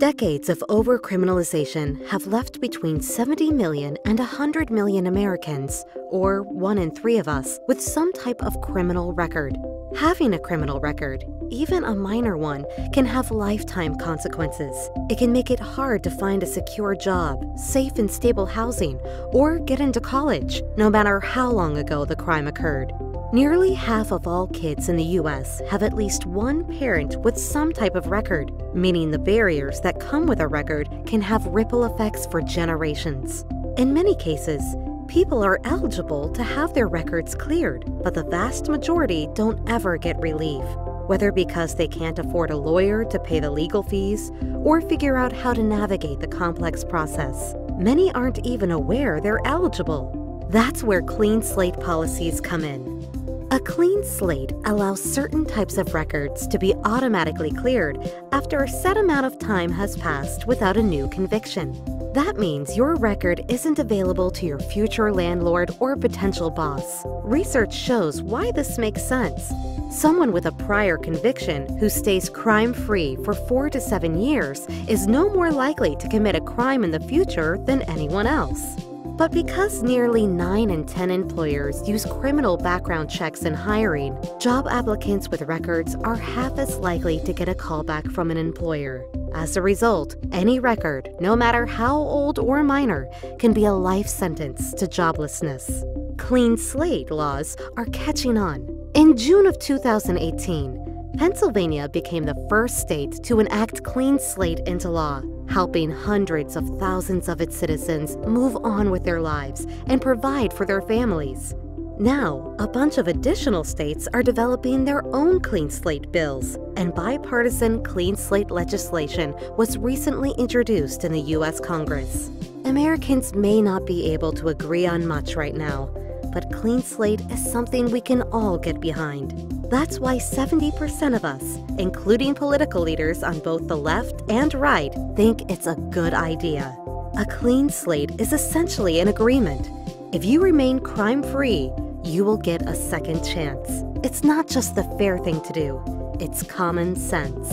Decades of overcriminalization have left between 70 million and 100 million Americans, or one in three of us, with some type of criminal record. Having a criminal record, even a minor one, can have lifetime consequences. It can make it hard to find a secure job, safe and stable housing, or get into college, no matter how long ago the crime occurred. Nearly half of all kids in the US have at least one parent with some type of record, meaning the barriers that come with a record can have ripple effects for generations. In many cases, people are eligible to have their records cleared, but the vast majority don't ever get relief, whether because they can't afford a lawyer to pay the legal fees or figure out how to navigate the complex process. Many aren't even aware they're eligible. That's where clean slate policies come in. A clean slate allows certain types of records to be automatically cleared after a set amount of time has passed without a new conviction. That means your record isn't available to your future landlord or potential boss. Research shows why this makes sense. Someone with a prior conviction who stays crime free for four to seven years is no more likely to commit a crime in the future than anyone else. But because nearly 9 in 10 employers use criminal background checks in hiring, job applicants with records are half as likely to get a callback from an employer. As a result, any record, no matter how old or minor, can be a life sentence to joblessness. Clean slate laws are catching on. In June of 2018, Pennsylvania became the first state to enact clean slate into law helping hundreds of thousands of its citizens move on with their lives and provide for their families. Now, a bunch of additional states are developing their own clean slate bills, and bipartisan clean slate legislation was recently introduced in the U.S. Congress. Americans may not be able to agree on much right now, but clean slate is something we can all get behind. That's why 70% of us, including political leaders on both the left and right, think it's a good idea. A clean slate is essentially an agreement. If you remain crime free, you will get a second chance. It's not just the fair thing to do, it's common sense.